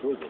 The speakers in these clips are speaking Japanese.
どういうこ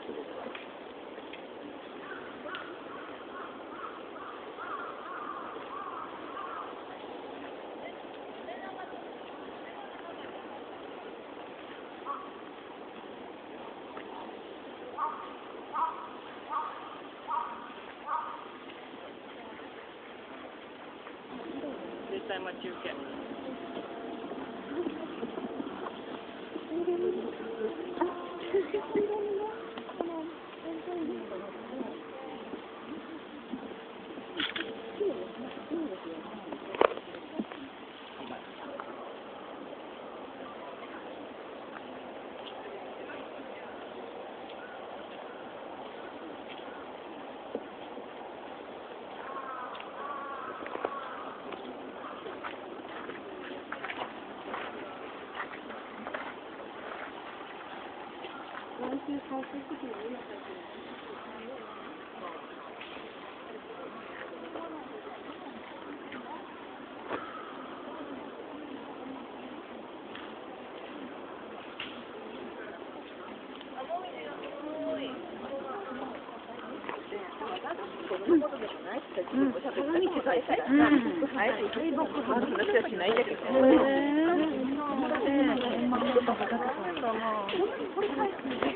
と絶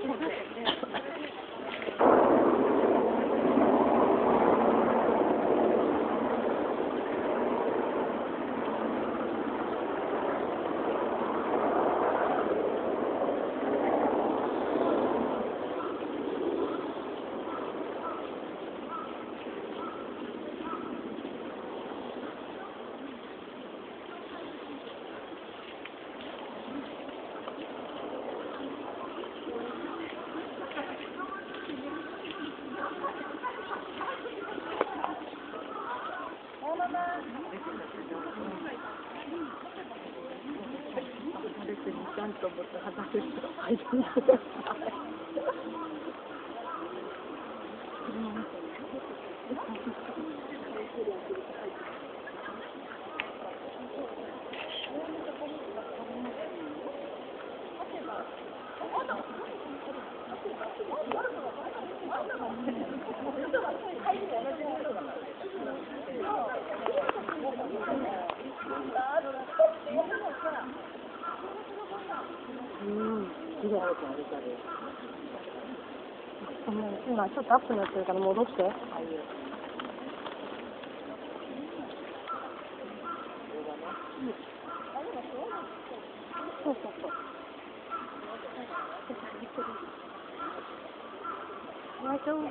ね。ちゃんと思って話す人がいるんだけどうん、綺麗なあれだ今ちょっとアップになってるから戻して。そうそうそう。大丈夫